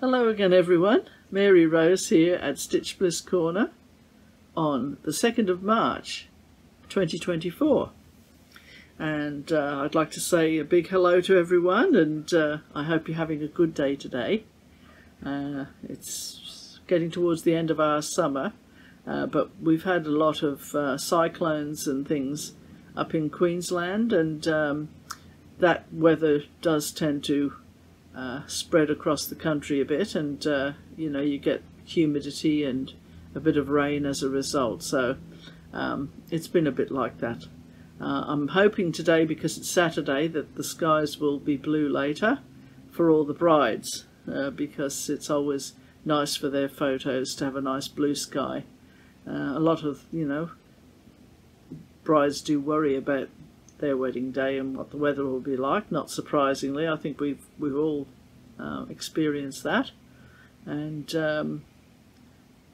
Hello again everyone, Mary Rose here at Stitch Bliss Corner on the 2nd of March 2024 and uh, I'd like to say a big hello to everyone and uh, I hope you're having a good day today. Uh, it's getting towards the end of our summer uh, but we've had a lot of uh, cyclones and things up in Queensland and um, that weather does tend to uh, spread across the country a bit, and uh, you know you get humidity and a bit of rain as a result. So um, it's been a bit like that. Uh, I'm hoping today, because it's Saturday, that the skies will be blue later for all the brides, uh, because it's always nice for their photos to have a nice blue sky. Uh, a lot of you know brides do worry about their wedding day and what the weather will be like. Not surprisingly, I think we've we've all uh, experienced that, and um,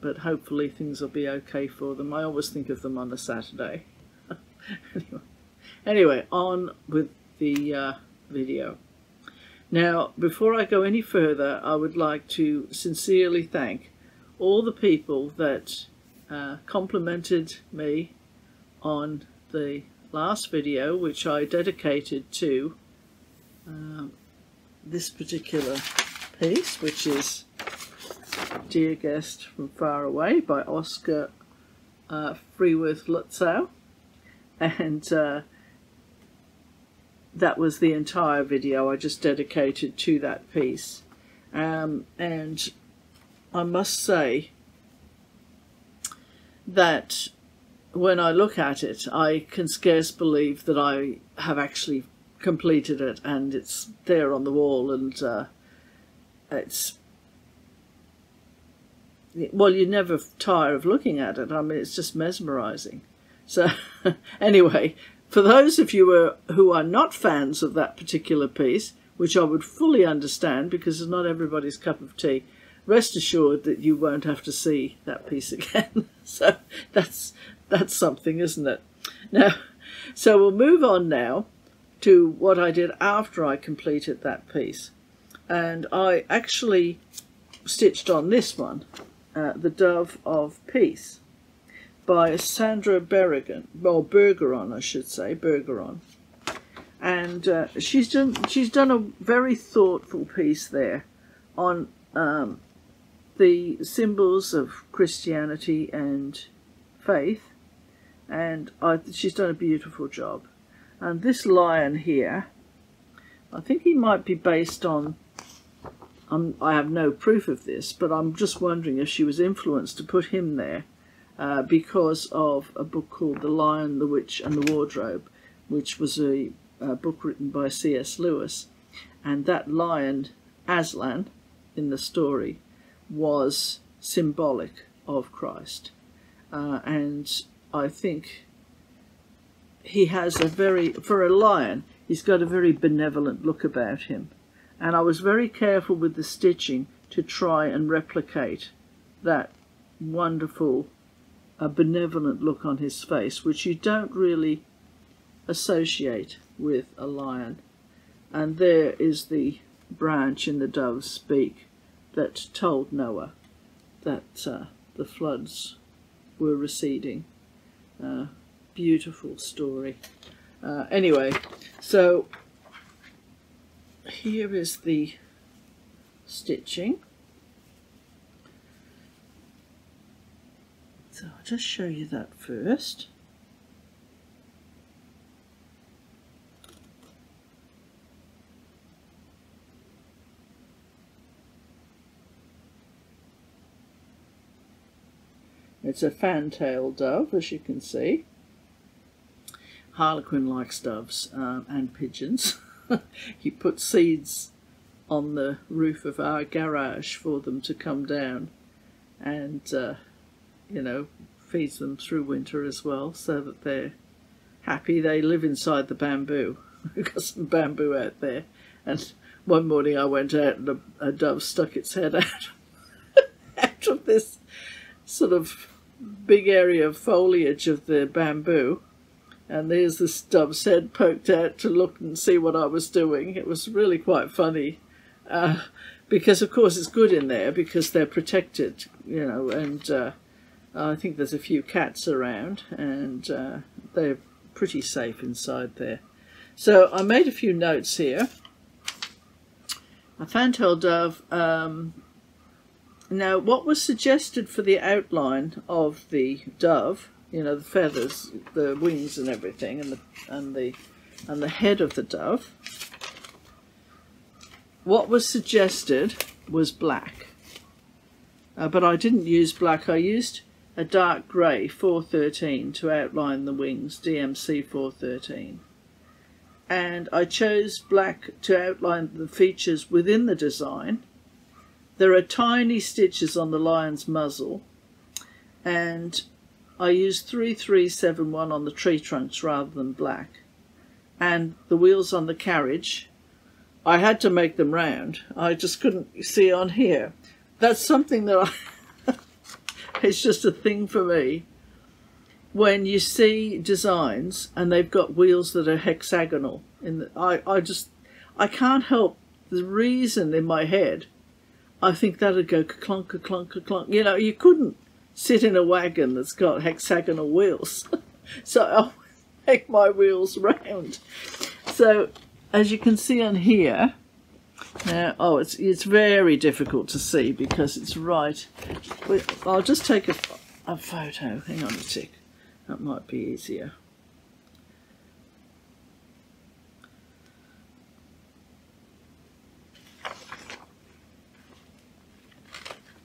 but hopefully things will be okay for them. I always think of them on a Saturday. anyway, on with the uh, video. Now, before I go any further, I would like to sincerely thank all the people that uh, complimented me on the last video, which I dedicated to um, this particular piece, which is Dear Guest from Far Away by Oscar uh, Freiwirth Lutzow. And uh, that was the entire video I just dedicated to that piece. Um, and I must say that when I look at it, I can scarce believe that I have actually completed it and it's there on the wall and uh, it's well you never tire of looking at it. I mean it's just mesmerizing. So anyway for those of you are, who are not fans of that particular piece which i would fully understand because it's not everybody's cup of tea rest assured that you won't have to see that piece again. So that's that's something, isn't it? Now, so we'll move on now to what I did after I completed that piece. And I actually stitched on this one, uh, The Dove of Peace, by Sandra Berrigan, or Bergeron, I should say, Bergeron. And uh, she's done she's done a very thoughtful piece there on um, the symbols of Christianity and faith and I, she's done a beautiful job. And this lion here, I think he might be based on, um, I have no proof of this, but I'm just wondering if she was influenced to put him there uh, because of a book called The Lion, the Witch and the Wardrobe, which was a, a book written by C.S. Lewis. And that lion, Aslan, in the story, was symbolic of Christ. Uh, and I think he has a very, for a lion, he's got a very benevolent look about him. And I was very careful with the stitching to try and replicate that wonderful, uh, benevolent look on his face, which you don't really associate with a lion. And there is the branch in the dove's beak that told Noah that uh, the floods were receding. Beautiful story. Uh, anyway, so here is the stitching. So I'll just show you that first. It's a fantail dove, as you can see. Harlequin likes doves um, and pigeons. he put seeds on the roof of our garage for them to come down and, uh, you know, feeds them through winter as well so that they're happy. They live inside the bamboo. We've got some bamboo out there. And one morning I went out and a, a dove stuck its head out, out of this sort of big area of foliage of the bamboo and there's this dove's head poked out to look and see what I was doing. It was really quite funny. Uh, because of course it's good in there because they're protected, you know, and uh, I think there's a few cats around and uh, they're pretty safe inside there. So I made a few notes here. A fantail dove. Um, now, what was suggested for the outline of the dove, you know, the feathers, the wings and everything, and the and the and the head of the dove. What was suggested was black. Uh, but I didn't use black, I used a dark grey 413 to outline the wings, DMC 413. And I chose black to outline the features within the design. There are tiny stitches on the lion's muzzle and I used 3371 on the tree trunks rather than black. And the wheels on the carriage I had to make them round. I just couldn't see on here. That's something that I, it's just a thing for me. When you see designs and they've got wheels that are hexagonal, the, I, I just, I can't help the reason in my head. I think that'd go clunk, clunk, clunk. You know, you couldn't sit in a wagon that's got hexagonal wheels. so I'll make my wheels round. So as you can see on here, now, oh, it's it's very difficult to see because it's right. I'll just take a, a photo. Hang on a tick. That might be easier.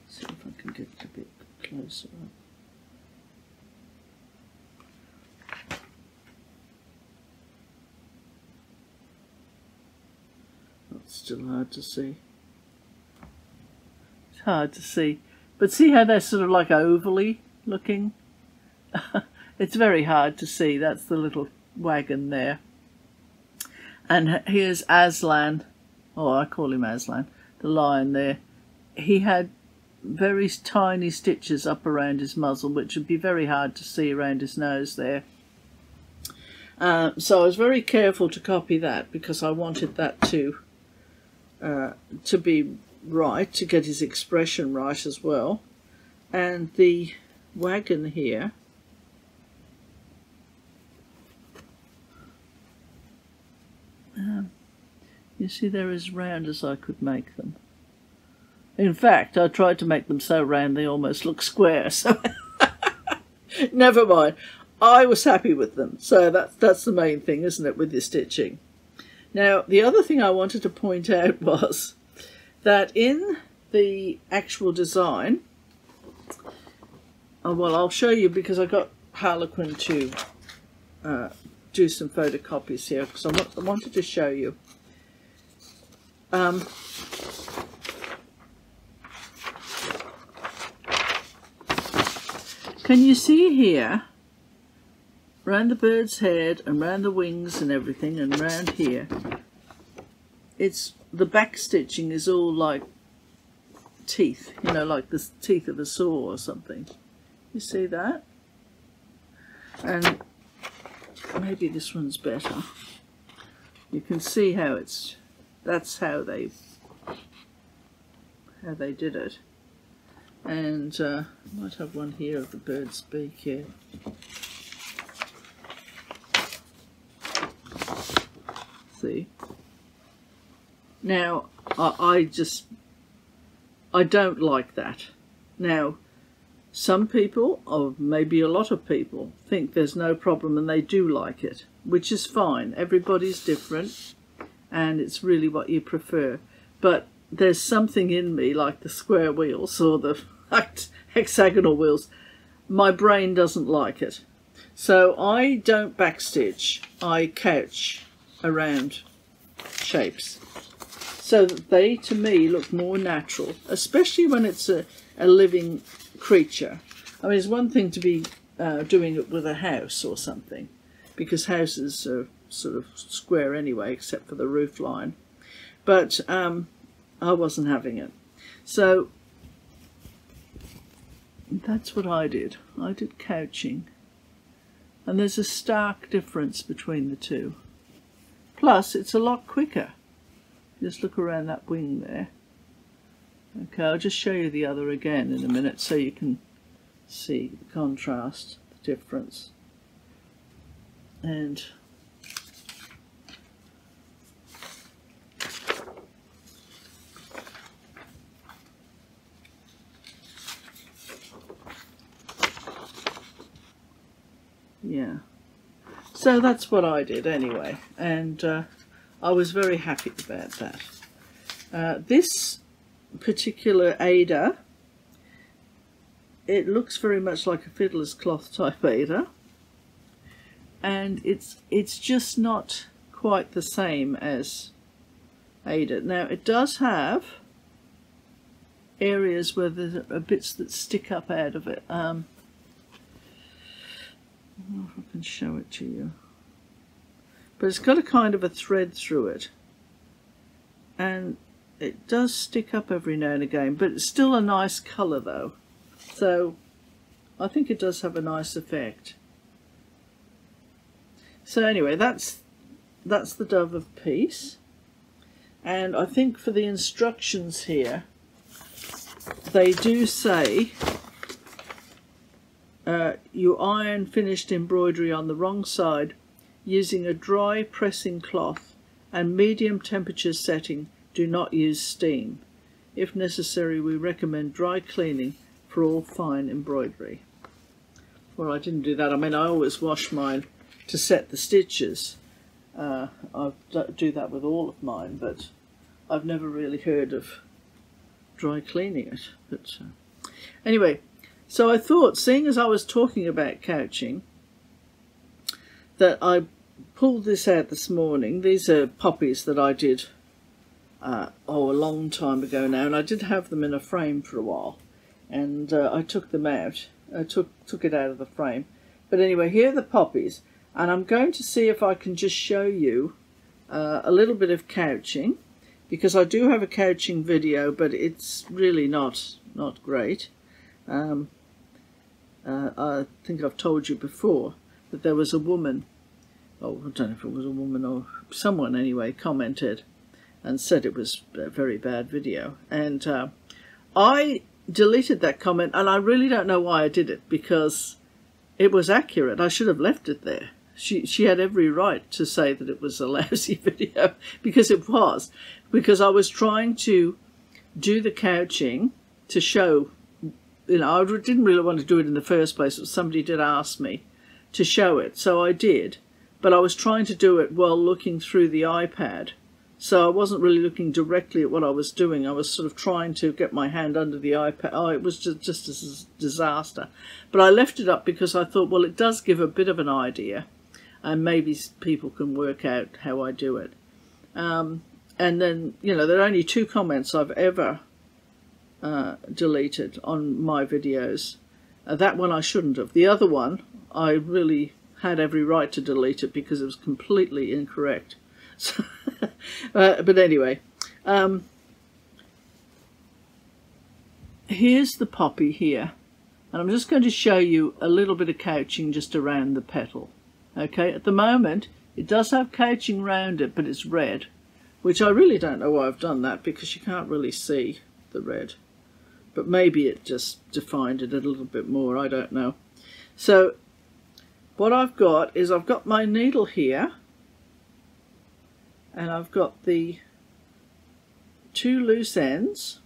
See if I can get a bit closer. still hard to see. It's hard to see. But see how they're sort of like ovally looking? it's very hard to see. That's the little wagon there. And here's Aslan. Oh, I call him Aslan. The lion there. He had very tiny stitches up around his muzzle, which would be very hard to see around his nose there. Uh, so I was very careful to copy that because I wanted that to uh, to be right, to get his expression right as well. And the wagon here, um, you see they're as round as I could make them. In fact, I tried to make them so round they almost look square, so never mind. I was happy with them, so that's, that's the main thing, isn't it, with your stitching. Now, the other thing I wanted to point out was that in the actual design, oh, well, I'll show you because I got Harlequin to uh, do some photocopies here because I, wanted to show you. Um, can you see here? Round the bird's head and round the wings and everything and round here. It's the back stitching is all like teeth you know like the teeth of a saw or something. You see that? And maybe this one's better. You can see how it's that's how they how they did it and uh, I might have one here of the bird's beak here see. Now, I, I just, I don't like that. Now, some people, or maybe a lot of people, think there's no problem and they do like it, which is fine. Everybody's different and it's really what you prefer. But there's something in me, like the square wheels or the hexagonal wheels, my brain doesn't like it. So I don't backstitch, I couch around shapes so that they to me look more natural especially when it's a, a living creature. I mean it's one thing to be uh, doing it with a house or something because houses are sort of square anyway except for the roof line. But um, I wasn't having it. So that's what I did I did couching and there's a stark difference between the two Plus, it's a lot quicker. Just look around that wing there. Okay, I'll just show you the other again in a minute so you can see the contrast, the difference. And yeah so that's what I did anyway and uh, I was very happy about that. Uh, this particular Aida it looks very much like a fiddler's cloth type Aida and it's it's just not quite the same as Aida now it does have areas where there are bits that stick up out of it. Um, I if I can show it to you. But it's got a kind of a thread through it. And it does stick up every now and again, but it's still a nice colour though. So I think it does have a nice effect. So anyway, that's that's the Dove of Peace. And I think for the instructions here, they do say uh, you iron finished embroidery on the wrong side using a dry pressing cloth and medium temperature setting do not use steam. If necessary we recommend dry cleaning for all fine embroidery. Well I didn't do that, I mean I always wash mine to set the stitches. Uh, I do that with all of mine but I've never really heard of dry cleaning it. But uh, Anyway, so I thought, seeing as I was talking about couching, that I pulled this out this morning. These are poppies that I did, uh, oh, a long time ago now, and I did have them in a frame for a while, and uh, I took them out. I took took it out of the frame. But anyway, here are the poppies, and I'm going to see if I can just show you uh, a little bit of couching, because I do have a couching video, but it's really not not great. Um, uh, I think I've told you before that there was a woman, oh, I don't know if it was a woman or someone anyway, commented and said it was a very bad video. And uh, I deleted that comment and I really don't know why I did it because it was accurate. I should have left it there. She, she had every right to say that it was a lousy video because it was. Because I was trying to do the couching to show you know, I didn't really want to do it in the first place, but somebody did ask me to show it, so I did. But I was trying to do it while looking through the iPad, so I wasn't really looking directly at what I was doing. I was sort of trying to get my hand under the iPad. Oh, it was just, just a disaster. But I left it up because I thought, well, it does give a bit of an idea, and maybe people can work out how I do it. Um, and then, you know, there are only two comments I've ever uh, deleted on my videos. Uh, that one I shouldn't have. The other one, I really had every right to delete it because it was completely incorrect. So, uh, but anyway, um, here's the poppy here. And I'm just going to show you a little bit of couching just around the petal. Okay, at the moment, it does have couching around it, but it's red, which I really don't know why I've done that because you can't really see the red but maybe it just defined it a little bit more, I don't know. So what I've got is I've got my needle here and I've got the two loose ends.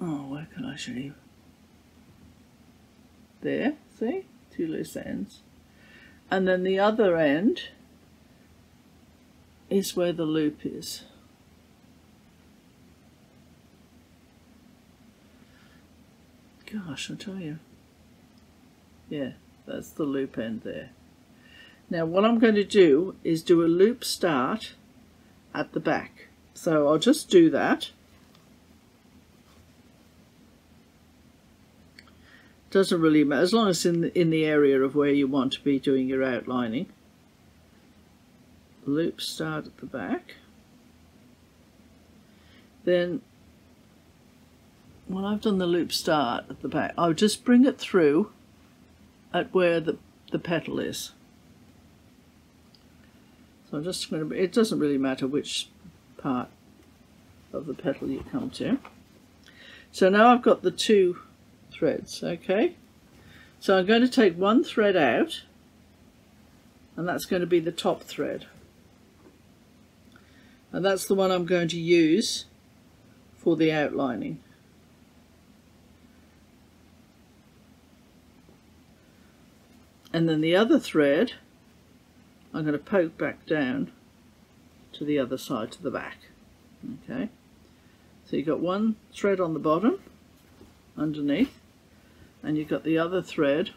Oh, where can I show you? There, see? Two loose ends. And then the other end is where the loop is. Gosh, I tell you. Yeah, that's the loop end there. Now what I'm going to do is do a loop start at the back. So I'll just do that. Doesn't really matter, as long as in the, in the area of where you want to be doing your outlining. Loop start at the back. Then when I've done the loop start at the back, I'll just bring it through at where the, the petal is. So I'm just going to, it doesn't really matter which part of the petal you come to. So now I've got the two threads, okay? So I'm going to take one thread out, and that's going to be the top thread. And that's the one I'm going to use for the outlining. And then the other thread, I'm going to poke back down to the other side to the back. Okay, so you've got one thread on the bottom underneath and you've got the other thread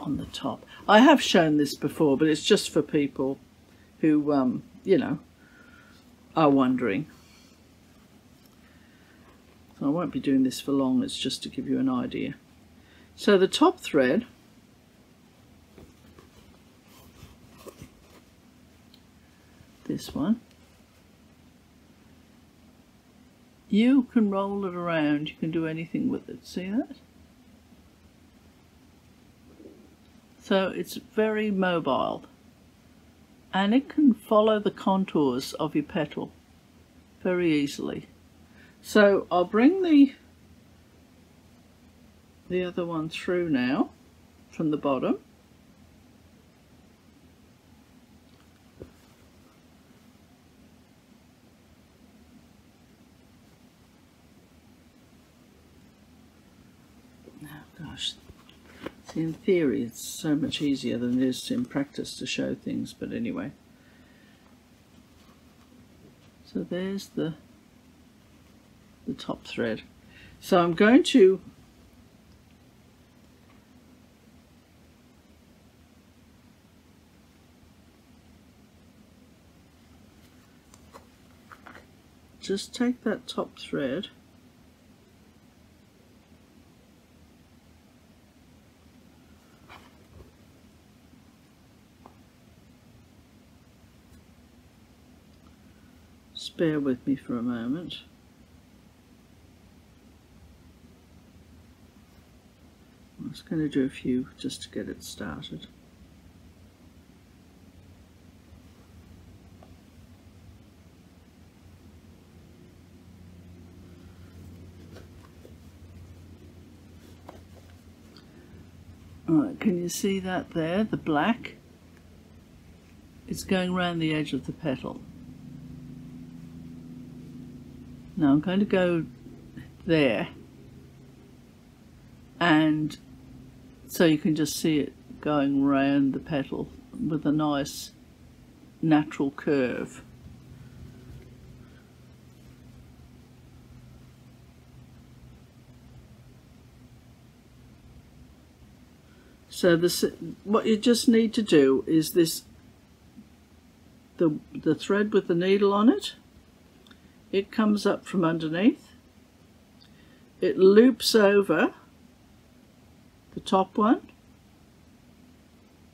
on the top. I have shown this before, but it's just for people who, um, you know, are wondering. I won't be doing this for long, it's just to give you an idea. So the top thread this one. You can roll it around you can do anything with it see that? So it's very mobile and it can follow the contours of your petal very easily so I'll bring the the other one through now from the bottom Oh gosh. See, in theory, it's so much easier than it is in practice to show things, but anyway. So there's the, the top thread. So I'm going to just take that top thread bear with me for a moment. Just going to do a few just to get it started. Can you see that there, the black? It's going around the edge of the petal. Now I'm going to go there and so you can just see it going round the petal with a nice natural curve. So this, what you just need to do is this, the, the thread with the needle on it, it comes up from underneath it loops over the top one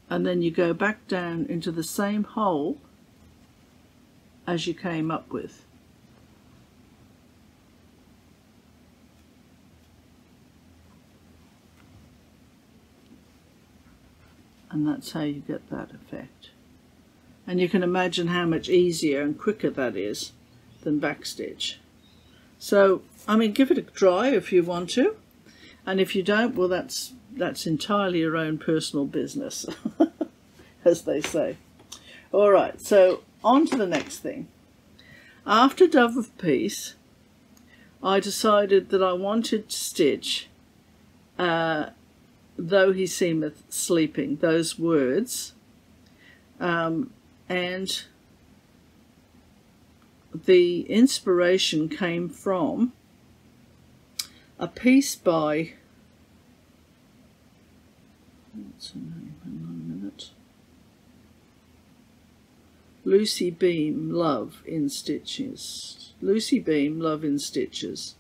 and then you go back down into the same hole as you came up with and that's how you get that effect and you can imagine how much easier and quicker that is than backstitch. So, I mean, give it a try if you want to. And if you don't, well, that's, that's entirely your own personal business, as they say. All right, so on to the next thing. After Dove of Peace, I decided that I wanted to stitch uh, Though He Seemeth Sleeping, those words. Um, and the inspiration came from a piece by what's her name? Hang on minute. Lucy Beam, Love in Stitches. Lucy Beam, Love in Stitches.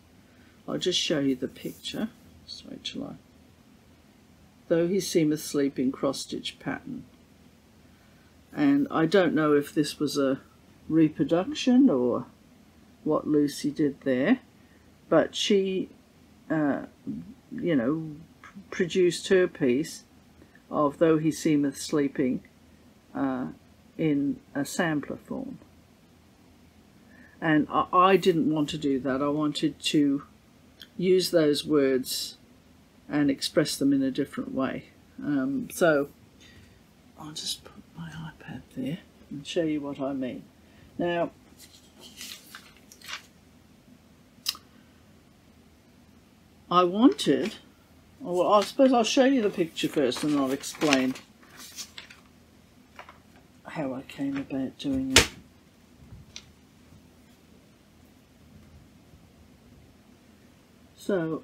I'll just show you the picture. Wait till I. Though he seemeth sleeping cross stitch pattern. And I don't know if this was a reproduction or what Lucy did there, but she, uh, you know, produced her piece of Though He Seemeth Sleeping uh, in a sampler form. And I, I didn't want to do that. I wanted to use those words and express them in a different way. Um, so I'll just put my iPad there and show you what I mean. Now, I wanted, well, I suppose I'll show you the picture first and I'll explain how I came about doing it. So,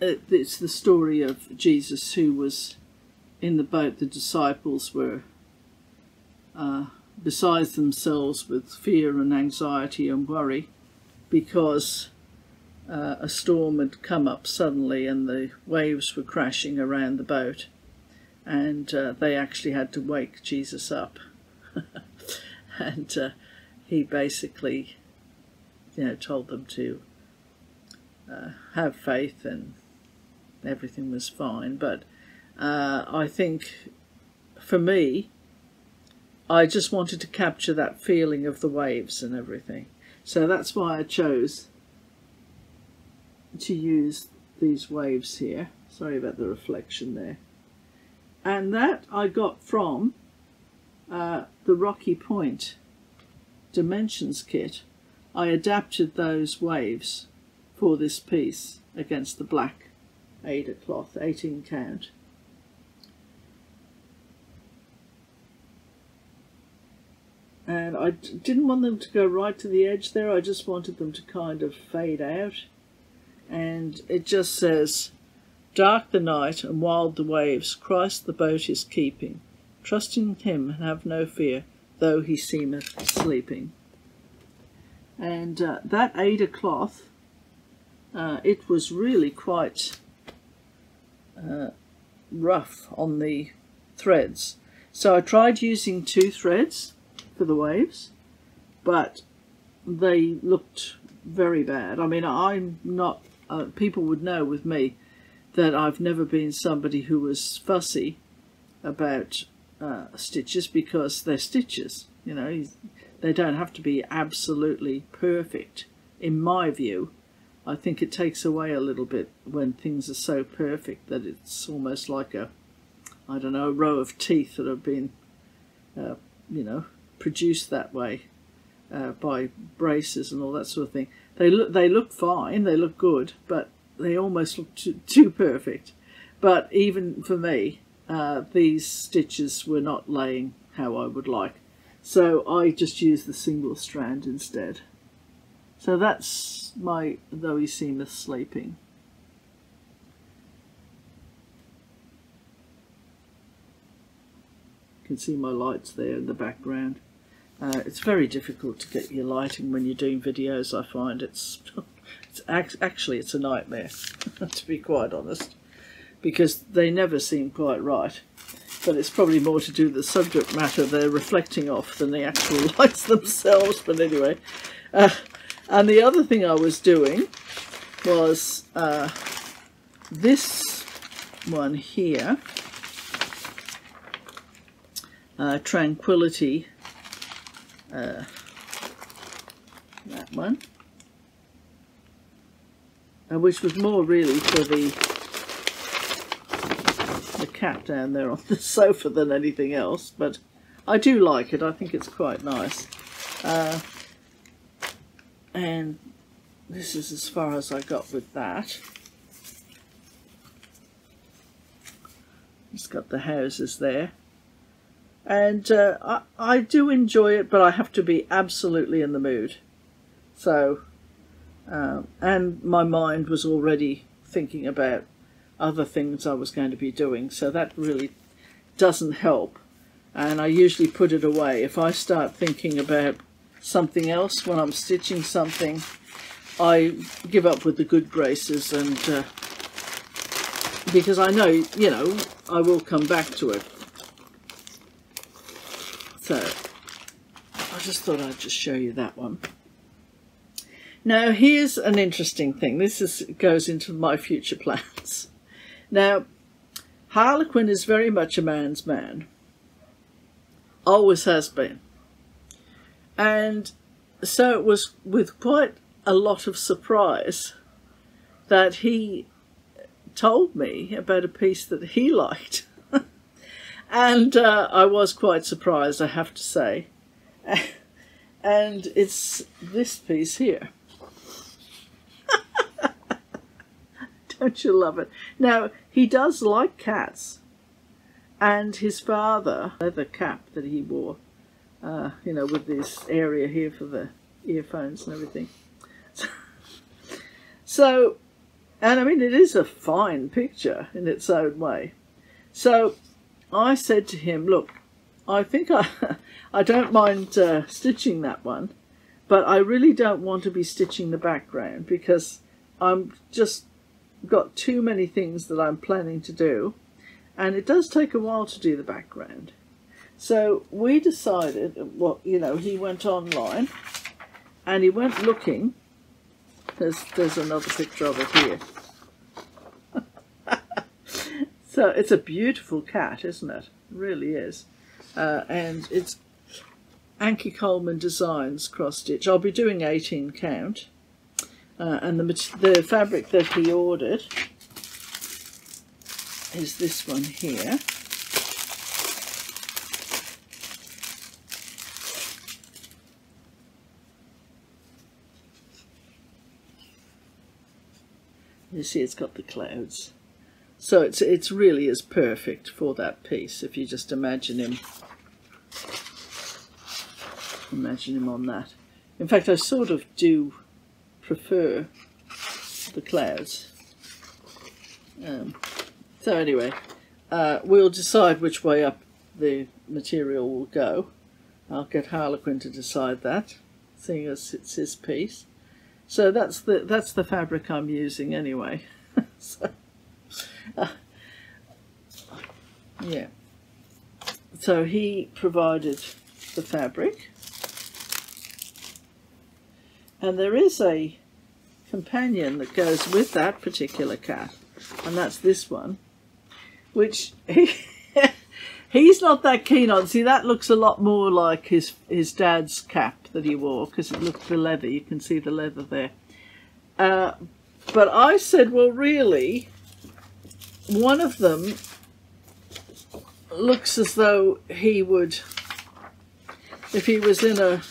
it's the story of Jesus who was in the boat. The disciples were uh, besides themselves with fear and anxiety and worry because uh, a storm had come up suddenly and the waves were crashing around the boat. And uh, they actually had to wake Jesus up. And uh, he basically you know told them to uh, have faith and everything was fine. But uh, I think for me I just wanted to capture that feeling of the waves and everything. So that's why I chose to use these waves here. Sorry about the reflection there. And that I got from uh, the Rocky Point Dimensions kit. I adapted those waves for this piece against the black Aida cloth, 18 count. and I didn't want them to go right to the edge there I just wanted them to kind of fade out and it just says dark the night and wild the waves Christ the boat is keeping. Trust in him and have no fear though he seemeth sleeping. And uh, that Aida cloth uh, it was really quite uh, rough on the threads. So I tried using two threads for the waves, but they looked very bad. I mean, I'm not, uh, people would know with me that I've never been somebody who was fussy about uh, stitches because they're stitches, you know, they don't have to be absolutely perfect. In my view, I think it takes away a little bit when things are so perfect that it's almost like a, I don't know, a row of teeth that have been, uh, you know, produced that way uh, by braces and all that sort of thing. They look they look fine, they look good, but they almost look too, too perfect. But even for me, uh, these stitches were not laying how I would like. So I just used the single strand instead. So that's my Though He Seemeth Sleeping. You can see my lights there in the background. Uh, it's very difficult to get your lighting when you're doing videos. I find it's, it's actually it's a nightmare, to be quite honest, because they never seem quite right. But it's probably more to do with the subject matter they're reflecting off than the actual lights themselves. But anyway, uh, and the other thing I was doing was uh, this one here, uh, Tranquility uh, that one, uh, which was more really for the the cat down there on the sofa than anything else, but I do like it. I think it's quite nice. Uh, and this is as far as I got with that. It's got the houses there and uh, I, I do enjoy it, but I have to be absolutely in the mood. So, um, and my mind was already thinking about other things I was going to be doing, so that really doesn't help. And I usually put it away. If I start thinking about something else when I'm stitching something, I give up with the good graces and uh, because I know, you know, I will come back to it. So I just thought I'd just show you that one. Now here's an interesting thing. This is goes into my future plans. Now, Harlequin is very much a man's man. Always has been. And so it was with quite a lot of surprise that he told me about a piece that he liked. And uh, I was quite surprised, I have to say. and it's this piece here. Don't you love it? Now, he does like cats. And his father, leather cap that he wore, uh, you know, with this area here for the earphones and everything. So, and I mean, it is a fine picture in its own way. So I said to him, look, I think I, I don't mind uh, stitching that one, but I really don't want to be stitching the background because I'm just got too many things that I'm planning to do and it does take a while to do the background. So we decided, well, you know, he went online and he went looking. There's, there's another picture of it here. So it's a beautiful cat, isn't it? It really is. Uh, and it's Anki Coleman Designs cross stitch. I'll be doing 18 count. Uh, and the, the fabric that he ordered is this one here. You see it's got the clouds. So it's it's really is perfect for that piece if you just imagine him imagine him on that. In fact I sort of do prefer the clouds. Um, so anyway, uh, we'll decide which way up the material will go. I'll get Harlequin to decide that, seeing as it's his piece. So that's the that's the fabric I'm using anyway. so, yeah. So he provided the fabric. And there is a companion that goes with that particular cat, and that's this one which he, he's not that keen on. See, that looks a lot more like his his dad's cap that he wore because it looked the leather. You can see the leather there. Uh, but I said, well, really, one of them looks as though he would, if he was in a,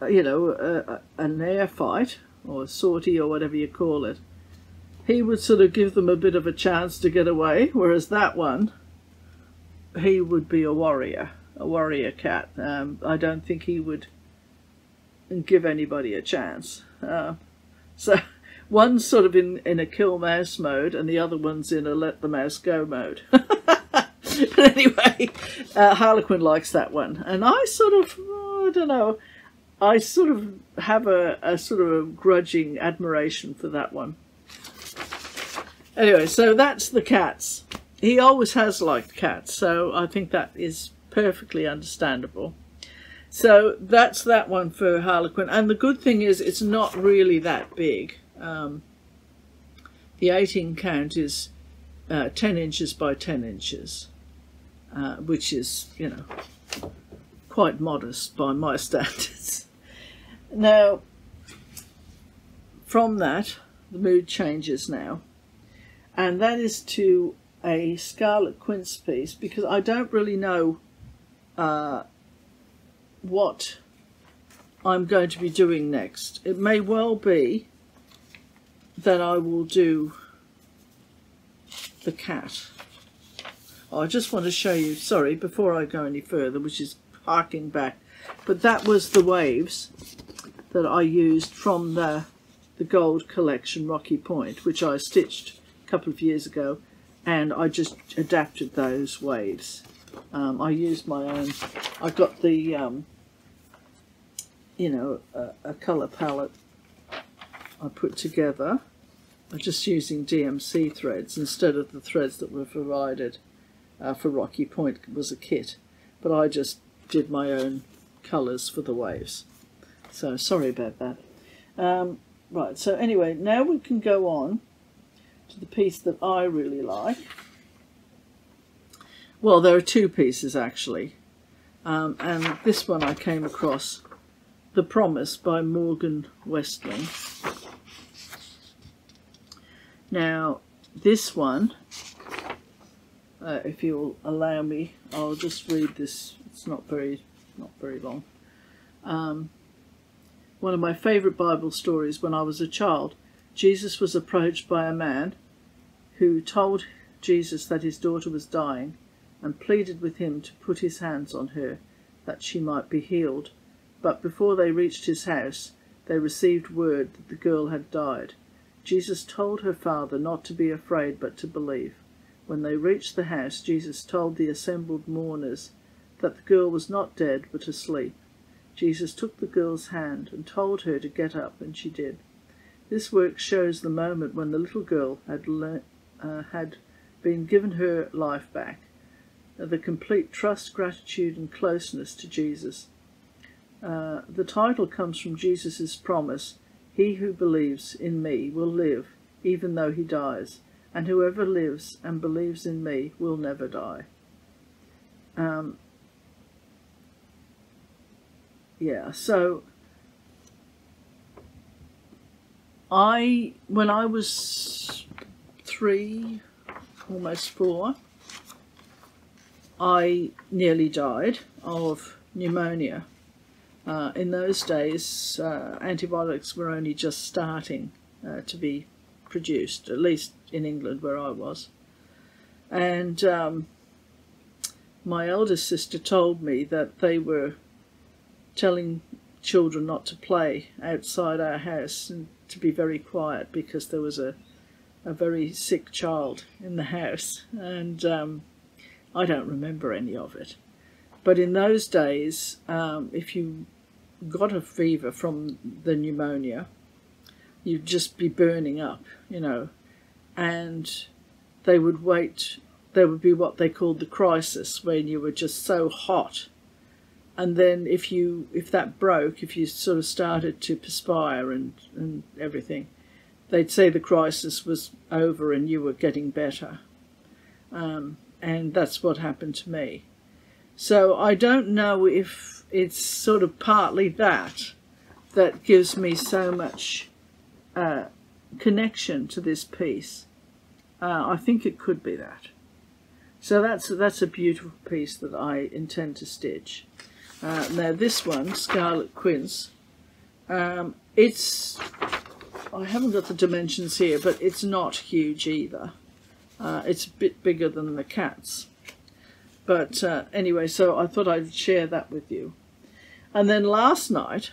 a you know, a, a, an air fight or a sortie or whatever you call it, he would sort of give them a bit of a chance to get away, whereas that one, he would be a warrior, a warrior cat. Um, I don't think he would give anybody a chance. Uh, so one's sort of in, in a kill mouse mode and the other one's in a let the mouse go mode. but anyway, uh, Harlequin likes that one. And I sort of, oh, I don't know, I sort of have a, a sort of a grudging admiration for that one. Anyway, so that's the cats. He always has liked cats, so I think that is perfectly understandable. So that's that one for Harlequin. And the good thing is it's not really that big. Um, the 18 count is uh, 10 inches by 10 inches, uh, which is, you know, quite modest by my standards. now, from that, the mood changes now and that is to a scarlet quince piece because I don't really know uh, what I'm going to be doing next. It may well be that I will do the cat. Oh, I just want to show you, sorry, before I go any further, which is harking back, but that was the waves that I used from the, the gold collection Rocky Point, which I stitched a couple of years ago and I just adapted those waves. Um, I used my own, I got the, um, you know, a, a colour palette I put together. I'm just using DMC threads instead of the threads that were provided uh, for Rocky Point was a kit. But I just did my own colours for the waves. So sorry about that. Um, right, so anyway, now we can go on to the piece that I really like. Well, there are two pieces actually, um, and this one I came across, The Promise by Morgan Weistling. Now, this one, uh, if you'll allow me, I'll just read this. It's not very, not very long. Um, one of my favourite Bible stories when I was a child. Jesus was approached by a man who told Jesus that his daughter was dying and pleaded with him to put his hands on her that she might be healed. But before they reached his house, they received word that the girl had died. Jesus told her father not to be afraid but to believe. When they reached the house, Jesus told the assembled mourners that the girl was not dead but asleep. Jesus took the girl's hand and told her to get up, and she did. This work shows the moment when the little girl had, uh, had been given her life back, the complete trust, gratitude, and closeness to Jesus. Uh, the title comes from Jesus' promise He who believes in me will live, even though he dies, and whoever lives and believes in me will never die. Um, yeah, so I, when I was three, almost four, I nearly died of pneumonia. Uh, in those days, uh, antibiotics were only just starting uh, to be produced, at least in England where I was. And um, my eldest sister told me that they were telling children not to play outside our house and to be very quiet because there was a a very sick child in the house, and um, I don't remember any of it. But in those days, um, if you got a fever from the pneumonia, you'd just be burning up, you know, and they would wait. There would be what they called the crisis, when you were just so hot and then if you if that broke, if you sort of started to perspire and and everything, they'd say the crisis was over and you were getting better. Um, and that's what happened to me. So I don't know if it's sort of partly that that gives me so much uh, connection to this piece. Uh, I think it could be that. So that's that's a beautiful piece that I intend to stitch. Uh, now this one, Scarlet Quince, um, it's, I haven't got the dimensions here, but it's not huge either. Uh, it's a bit bigger than the cat's. But uh, anyway, so I thought I'd share that with you. And then last night,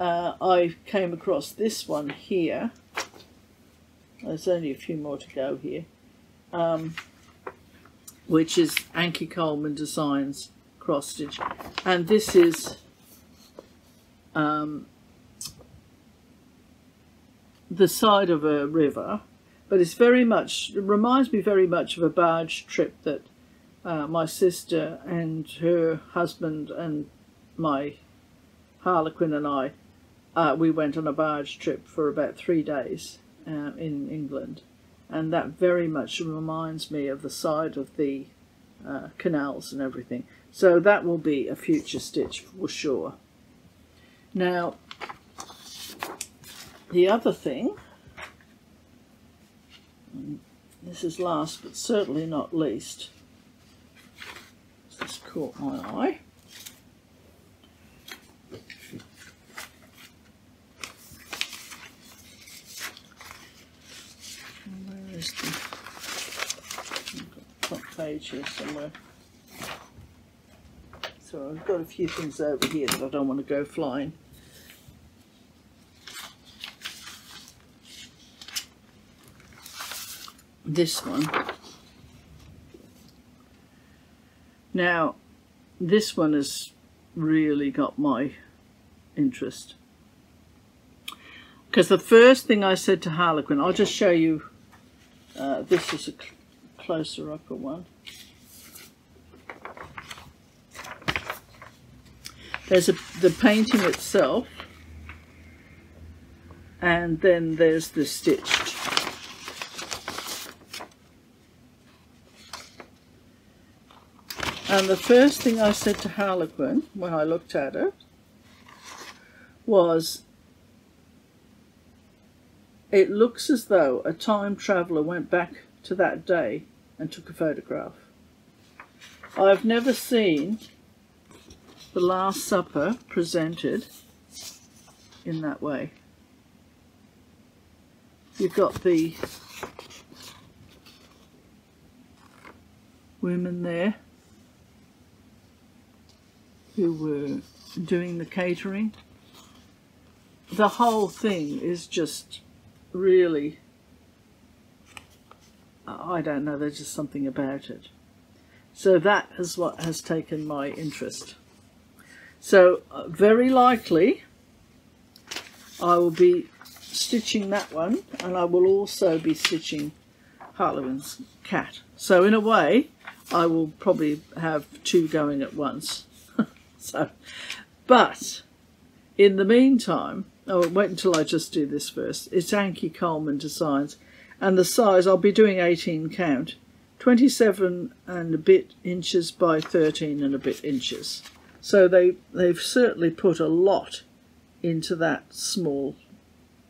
uh, I came across this one here. There's only a few more to go here. Um, which is Anki Coleman Designs cross stitch and this is um, the side of a river but it's very much it reminds me very much of a barge trip that uh, my sister and her husband and my harlequin and I uh, we went on a barge trip for about three days uh, in England and that very much reminds me of the side of the uh, canals and everything so that will be a future stitch for sure. Now, the other thing, this is last but certainly not least, this caught my eye. Where is the, top page here somewhere. So I've got a few things over here that I don't want to go flying. This one. Now, this one has really got my interest. Because the first thing I said to Harlequin, I'll just show you, uh, this is a cl closer upper one. There's a, the painting itself, and then there's the stitched And the first thing I said to Harlequin when I looked at it was, it looks as though a time traveller went back to that day and took a photograph. I've never seen the Last Supper presented in that way. You've got the women there who were doing the catering. The whole thing is just really, I don't know, there's just something about it. So that is what has taken my interest. So uh, very likely I will be stitching that one and I will also be stitching Harlequin's cat. So in a way I will probably have two going at once. So, but in the meantime, oh wait until I just do this first. It's Anki Coleman Designs and the size I'll be doing 18 count 27 and a bit inches by 13 and a bit inches. So they, they've certainly put a lot into that small,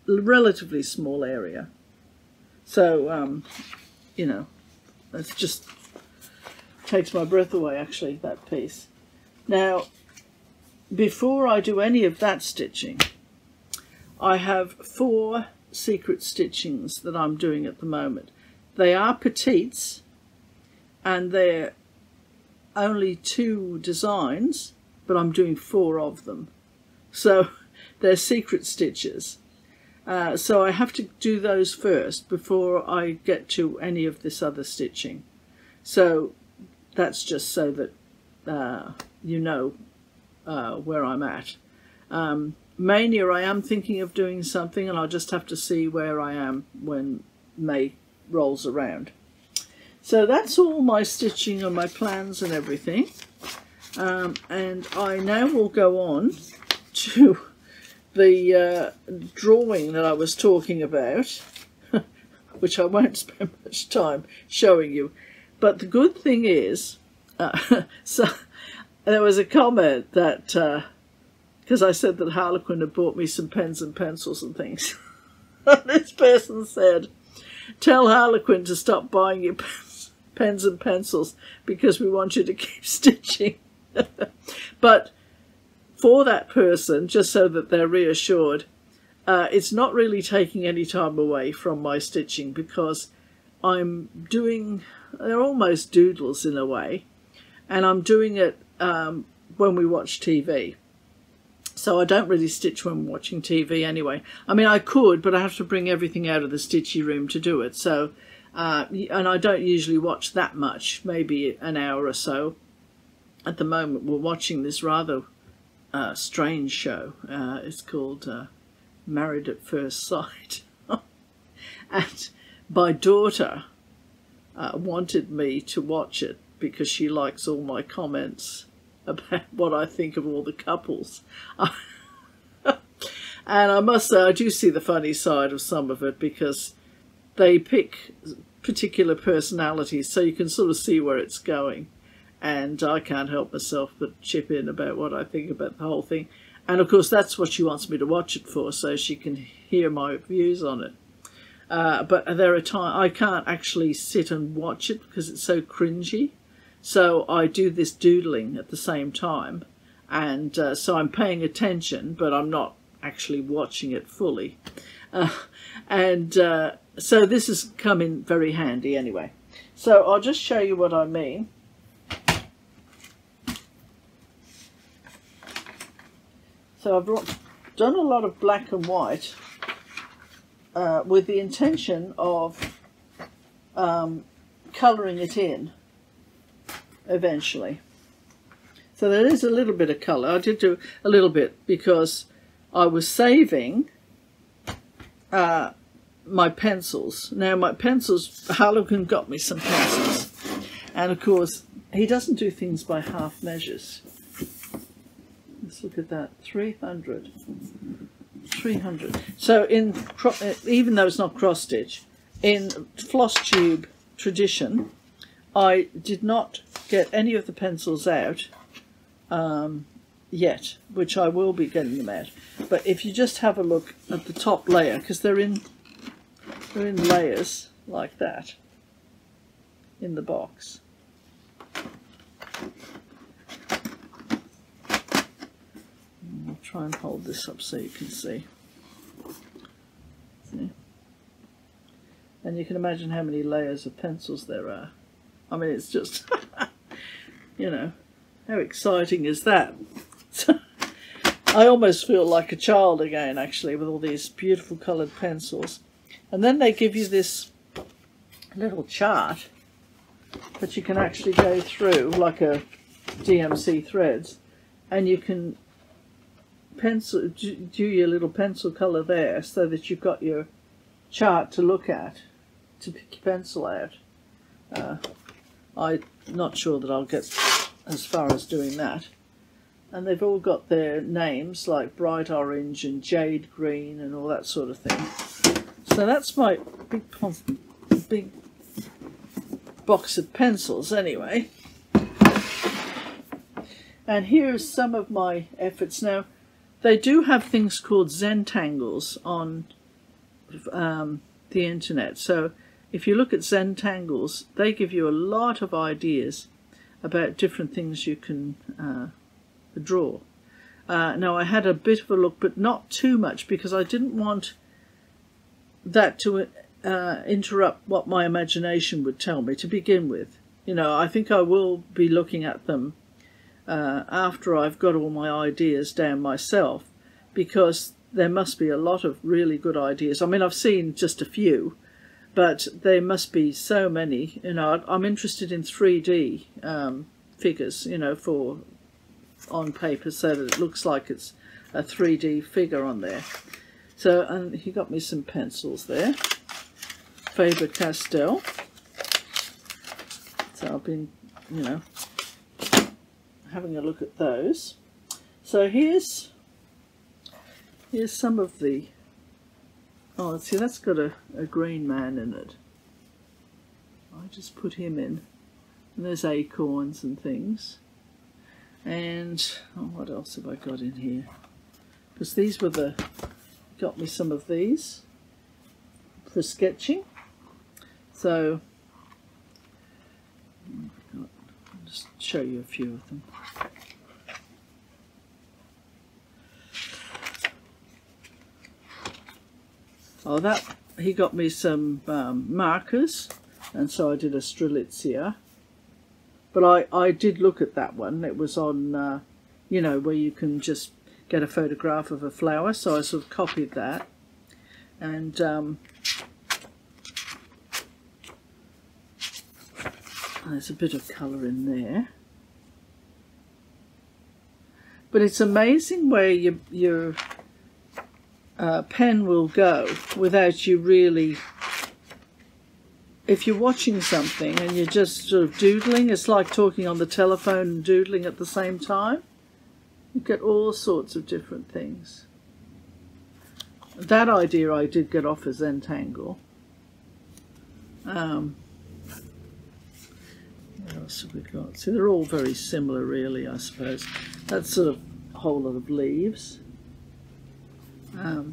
relatively small area. So, um, you know, it just takes my breath away, actually, that piece. Now, before I do any of that stitching, I have four secret stitchings that I'm doing at the moment. They are petites, and they're only two designs, but I'm doing four of them. So they're secret stitches. Uh, so I have to do those first before I get to any of this other stitching. So that's just so that uh, you know uh, where I'm at. Um, Maynia, I am thinking of doing something and I'll just have to see where I am when May rolls around. So that's all my stitching and my plans and everything. Um, and I now will go on to the uh, drawing that I was talking about, which I won't spend much time showing you. But the good thing is, uh, so there was a comment that, because uh, I said that Harlequin had bought me some pens and pencils and things, this person said, tell Harlequin to stop buying you pens and pencils because we want you to keep stitching. but for that person, just so that they're reassured, uh, it's not really taking any time away from my stitching because I'm doing, they're almost doodles in a way, and I'm doing it um, when we watch TV. So I don't really stitch when watching TV anyway. I mean, I could, but I have to bring everything out of the stitchy room to do it. So uh, and I don't usually watch that much, maybe an hour or so. At the moment, we're watching this rather uh, strange show. Uh, it's called uh, Married at First Sight. and my daughter uh, wanted me to watch it because she likes all my comments about what I think of all the couples. and I must say, I do see the funny side of some of it because they pick particular personalities so you can sort of see where it's going. And I can't help myself but chip in about what I think about the whole thing. And of course, that's what she wants me to watch it for, so she can hear my views on it. Uh, but there are times I can't actually sit and watch it because it's so cringy. So I do this doodling at the same time. And uh, so I'm paying attention, but I'm not actually watching it fully. Uh, and uh, so this has come in very handy anyway. So I'll just show you what I mean. So I've done a lot of black and white uh, with the intention of um, colouring it in eventually. So there is a little bit of colour. I did do a little bit because I was saving uh, my pencils. Now my pencils, Harlequin got me some pencils. And of course, he doesn't do things by half measures. Let's look at that, 300. 300. So in, even though it's not cross stitch, in floss tube tradition, I did not get any of the pencils out um, yet, which I will be getting them out. But if you just have a look at the top layer, because they're in they're in layers like that in the box. I'll try and hold this up so you can see. see. And you can imagine how many layers of pencils there are. I mean, it's just, you know, how exciting is that? I almost feel like a child again, actually, with all these beautiful coloured pencils. And then they give you this little chart that you can actually go through, like a DMC threads, and you can pencil do your little pencil colour there so that you've got your chart to look at to pick your pencil out. Uh, I'm not sure that I'll get as far as doing that. And they've all got their names like bright orange and jade green and all that sort of thing. So that's my big, big box of pencils anyway. And here's some of my efforts. Now, they do have things called Zentangles on um, the internet. So if you look at Zentangles, they give you a lot of ideas about different things you can uh, draw. Uh, now I had a bit of a look, but not too much because I didn't want that to uh, interrupt what my imagination would tell me to begin with. You know, I think I will be looking at them uh, after I've got all my ideas down myself because there must be a lot of really good ideas. I mean, I've seen just a few, but there must be so many. You know, I'm interested in 3D um, figures, you know, for on paper so that it looks like it's a 3D figure on there. So, and he got me some pencils there. Faber-Castell. So I've been, you know, having a look at those. So here's here's some of the oh see that's got a, a green man in it. I just put him in. And there's acorns and things. And oh, what else have I got in here? Because these were the got me some of these for sketching. So I'll just show you a few of them. Oh, that he got me some um, markers, and so I did a Strelitzia. But I, I did look at that one. It was on, uh, you know, where you can just get a photograph of a flower. So I sort of copied that. And um, there's a bit of colour in there. But it's amazing where your, your uh, pen will go without you really if you're watching something and you're just sort of doodling, it's like talking on the telephone and doodling at the same time. You get all sorts of different things. That idea I did get off a Zentangle. Um, what else have we got? See, they're all very similar, really, I suppose. That's sort of a whole lot of leaves. Um,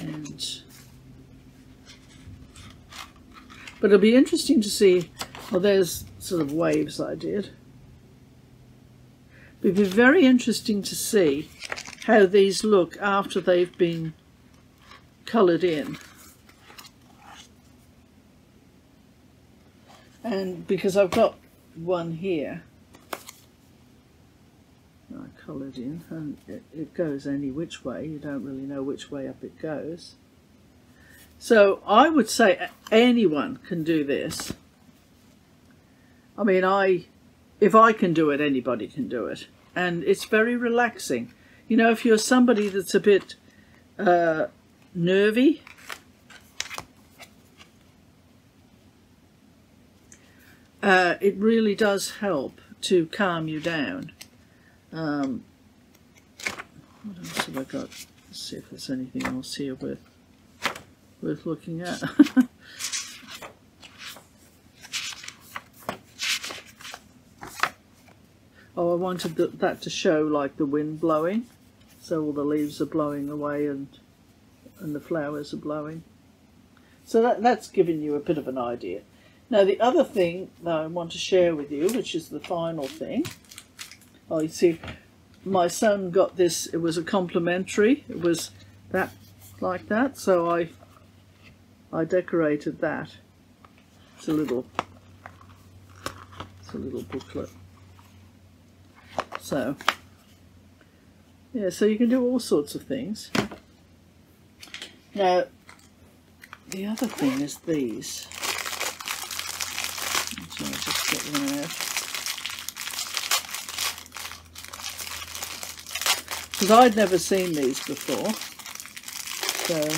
and but it'll be interesting to see, well there's sort of waves I did. It'd be very interesting to see how these look after they've been coloured in. And because I've got one here, coloured in, and it, it goes any which way, you don't really know which way up it goes. So I would say anyone can do this. I mean, I, if I can do it, anybody can do it. And it's very relaxing. You know, if you're somebody that's a bit uh, nervy, uh, it really does help to calm you down. Um, what else have I got? Let's see if there's anything else here worth, worth looking at. Oh, I wanted the, that to show like the wind blowing, so all the leaves are blowing away and and the flowers are blowing. So that that's giving you a bit of an idea. Now the other thing that I want to share with you, which is the final thing. Oh, you see, my son got this. It was a complimentary. It was that like that. So I I decorated that. It's a little it's a little booklet. So, yeah, so you can do all sorts of things. Now, the other thing is these. So I'll just get them out. Because I'd never seen these before. So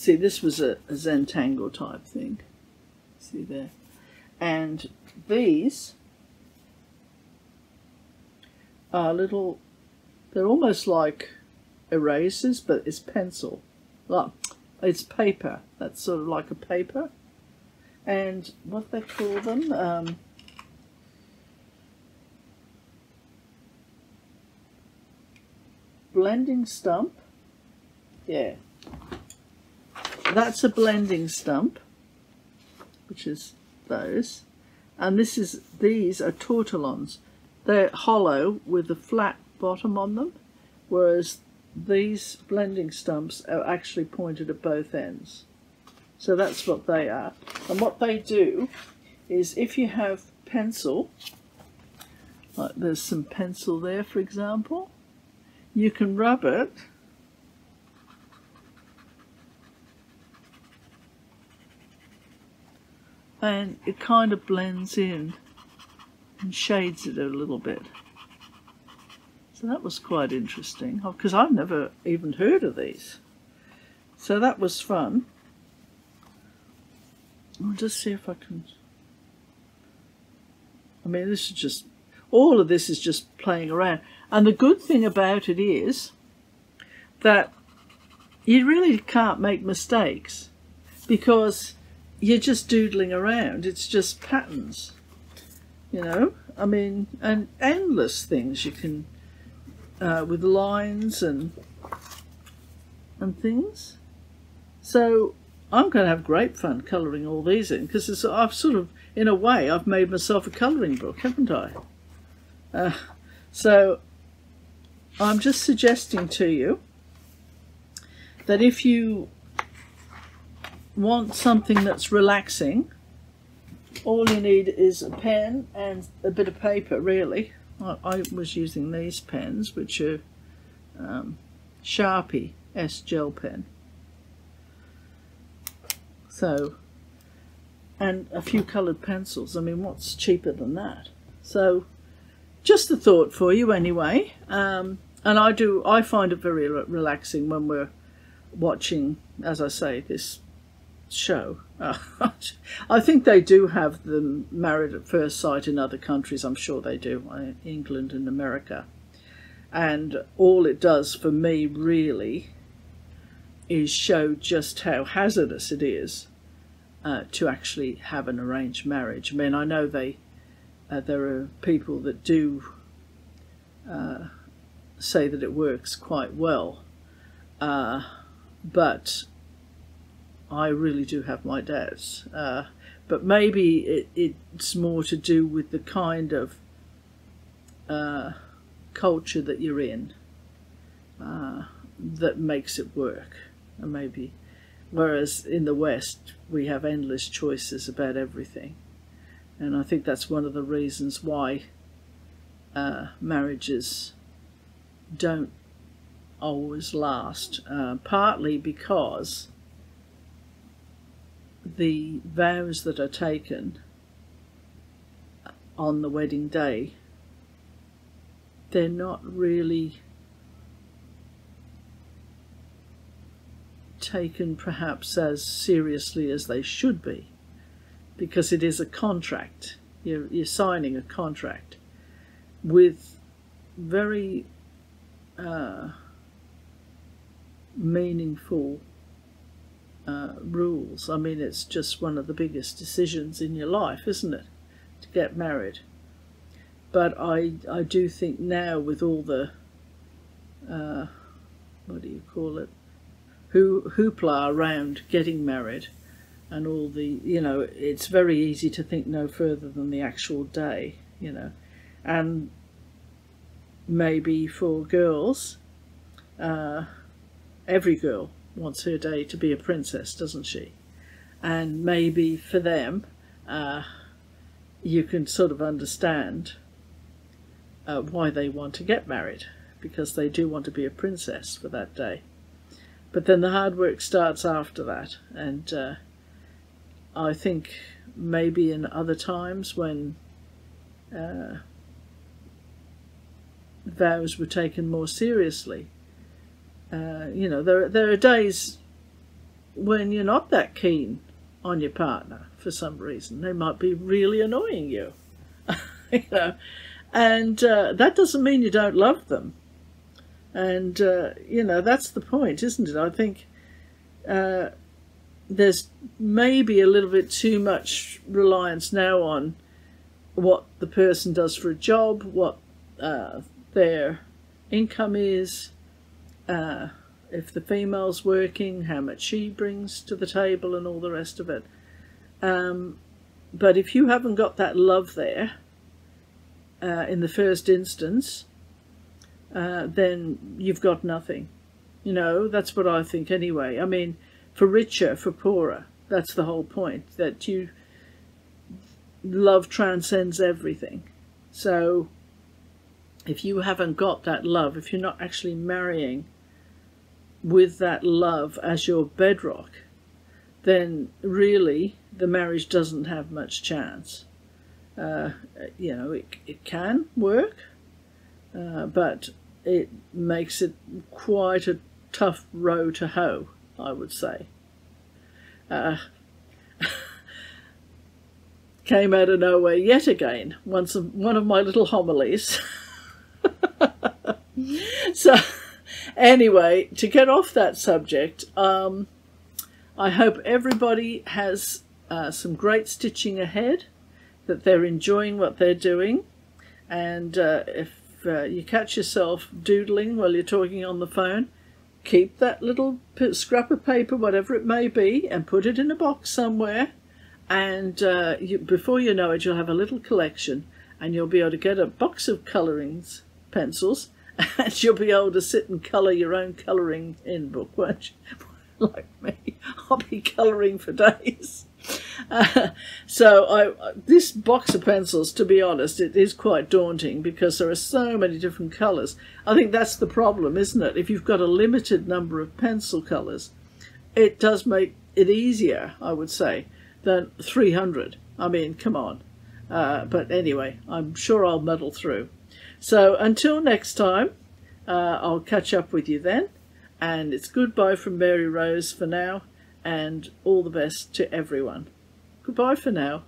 See, this was a, a Zentangle type thing. See there. And these are little, they're almost like erasers, but it's pencil. Like, it's paper. That's sort of like a paper. And what they call them, um, blending stump. Yeah, that's a blending stump, which is those. And this is these are tortillons. They're hollow with a flat bottom on them, whereas these blending stumps are actually pointed at both ends. So that's what they are. And what they do is if you have pencil, like there's some pencil there for example, you can rub it and it kind of blends in and shades it a little bit. So that was quite interesting oh, because I've never even heard of these. So that was fun. I'll just see if I can. I mean, this is just all of this is just playing around. And the good thing about it is that you really can't make mistakes because you're just doodling around. It's just patterns, you know. I mean, and endless things you can uh, with lines and and things. So I'm going to have great fun colouring all these in because I've sort of, in a way, I've made myself a colouring book, haven't I? Uh, so I'm just suggesting to you that if you want something that's relaxing, all you need is a pen and a bit of paper, really. I, I was using these pens, which are um, Sharpie S gel pen. So, and a few coloured pencils. I mean, what's cheaper than that? So, just a thought for you anyway. Um, and I do, I find it very relaxing when we're watching, as I say, this show. I think they do have them married at first sight in other countries. I'm sure they do, uh, England and America. And all it does for me really is show just how hazardous it is uh, to actually have an arranged marriage. I mean, I know they uh, there are people that do uh, say that it works quite well, uh, but I really do have my doubts. Uh, but maybe it, it's more to do with the kind of uh, culture that you're in uh, that makes it work. And maybe, whereas in the West we have endless choices about everything, and I think that's one of the reasons why uh, marriages don't always last. Uh, partly because the vows that are taken on the wedding day, they're not really taken perhaps as seriously as they should be because it is a contract. You're, you're signing a contract. with very uh, meaningful uh, rules. I mean, it's just one of the biggest decisions in your life, isn't it? To get married. But I, I do think now with all the, uh, what do you call it, Ho- hoopla around getting married and all the, you know, it's very easy to think no further than the actual day, you know. And maybe for girls, uh, every girl wants her day to be a princess, doesn't she? And maybe for them, uh, you can sort of understand uh, why they want to get married, because they do want to be a princess for that day. But then the hard work starts after that, and uh, I think maybe in other times when uh, vows were taken more seriously, uh, you know, there there are days when you're not that keen on your partner for some reason. They might be really annoying you, you know, and uh, that doesn't mean you don't love them. And uh, you know that's the point, isn't it? I think uh, there's maybe a little bit too much reliance now on what the person does for a job, what uh, their income is, uh, if the female's working, how much she brings to the table, and all the rest of it. Um, but if you haven't got that love there uh, in the first instance, uh, then you've got nothing. You know, that's what I think anyway. I mean, for richer, for poorer, that's the whole point, that you love transcends everything. So if you haven't got that love, if you're not actually marrying with that love as your bedrock, then really the marriage doesn't have much chance. Uh, you know, it, it can work, uh, but it makes it quite a tough row to hoe, I would say. Uh, came out of nowhere yet again, once one of my little homilies. so anyway, to get off that subject, um, I hope everybody has uh, some great stitching ahead, that they're enjoying what they're doing, and uh, if uh, you catch yourself doodling while you're talking on the phone, keep that little scrap of paper, whatever it may be, and put it in a box somewhere. And uh, you, before you know it, you'll have a little collection, and you'll be able to get a box of colourings pencils and you'll be able to sit and colour your own colouring in book, won't you? like me, I'll be colouring for days. Uh, so I, this box of pencils, to be honest, it is quite daunting because there are so many different colours. I think that's the problem, isn't it? If you've got a limited number of pencil colours, it does make it easier, I would say, than 300. I mean, come on. Uh, but anyway, I'm sure I'll muddle through. So until next time, uh, I'll catch up with you then. And it's goodbye from Mary Rose for now, and all the best to everyone. Goodbye for now.